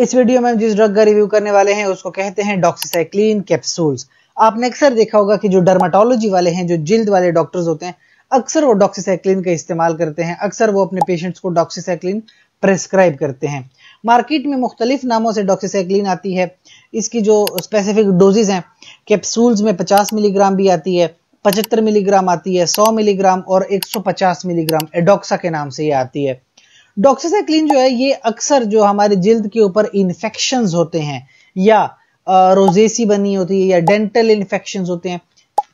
इस वीडियो में जिस ड्रग का रिव्यू करने वाले हैं, उसको कहते हैं डॉक्सीसाइक्लिन कैप्सूल्स आपने अक्सर देखा होगा कि जो डर्माटोलॉजी वाले हैं, जो जिल्द वाले डॉक्टर्स होते हैं, अक्सर वो डॉक्सीसाइक्लिन का इस्तेमाल करते हैं। अक्सर वो अपने पेशेंट्स को डॉक्सीसाइक्लिन प्रेस्क्राइब करते हैं। मार्केट में मुख्तलिफ़ नामों से डॉक्सीसाइक्लिन आती है। इसकी जो स्पेसिफिक डोजेज हैं कैप्सूल्स में 50 मिलीग्राम भी आती है 75 मिलीग्राम आती है 100 मिलीग्राम और 150 मिलीग्राम एडोक्सा के नाम से ये आती है। डॉक्सीसाइक्लिन जो है, ये अक्सर जो हमारे जिल्द के ऊपर इन्फेक्शन होते हैं, या रोजेसी बनी होती है, या डेंटल इन्फेक्शन होते हैं।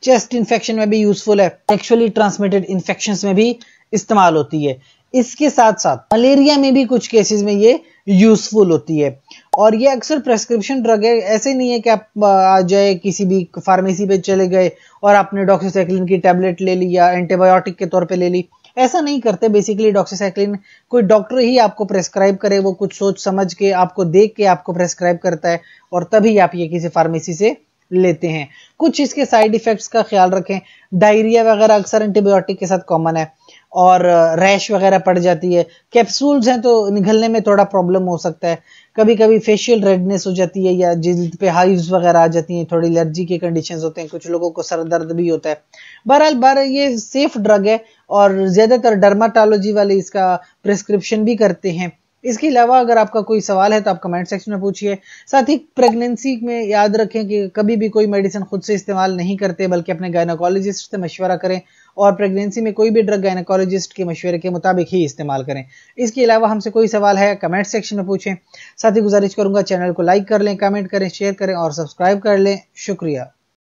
चेस्ट इन्फेक्शन में भी यूजफुल है सेक्सुअली ट्रांसमिटेड इन्फेक्शन में भी इस्तेमाल होती है। इसके साथ साथ मलेरिया में भी कुछ केसेस में ये यूजफुल होती है। और ये अक्सर प्रेस्क्रिप्शन ड्रग है, ऐसे नहीं है कि आप आ जाए, किसी भी फार्मेसी पे चले गए, और आपने डॉक्सीसाइक्लिन की टैबलेट ले ली, या एंटीबायोटिक के तौर पे ले ली। ऐसा नहीं करते बेसिकली डॉक्सीसाइक्लिन कोई डॉक्टर ही आपको प्रेस्क्राइब करे, वो कुछ सोच समझ के, आपको देख के आपको प्रेस्क्राइब करता है, और तभी आप ये किसी फार्मेसी से लेते हैं। कुछ इसके साइड इफेक्ट्स का ख्याल रखें। डायरिया वगैरह अक्सर एंटीबायोटिक के साथ कॉमन है, और रैश वगैरह पड़ जाती है। कैप्सूल्स हैं तो निकलने में थोड़ा प्रॉब्लम हो सकता है। कभी कभी फेशियल रेडनेस हो जाती है या जिल्द पे हाइव्स वगैरह आ जाती हैं, थोड़ी एलर्जी के कंडीशंस होते हैं, कुछ लोगों को सर दर्द भी होता है। बहरहाल बार ये सेफ़ ड्रग है और ज़्यादातर डर्माटोलॉजी वाले इसका प्रिस्क्रिप्शन भी करते हैं। इसके अलावा अगर आपका कोई सवाल है तो आप कमेंट सेक्शन में पूछिए। साथ ही प्रेगनेंसी में याद रखें कि कभी भी कोई मेडिसिन खुद से इस्तेमाल नहीं करते, बल्कि अपने गायनाकोलॉजिस्ट से मशवरा करें। और प्रेगनेंसी में कोई भी ड्रग गायनाकोलॉजिस्ट के मशवरे के मुताबिक ही इस्तेमाल करें। इसके अलावा हमसे कोई सवाल है कमेंट सेक्शन में पूछें। साथ ही गुजारिश करूँगा चैनल को लाइक कर लें कमेंट करें शेयर करें और सब्सक्राइब कर लें। शुक्रिया।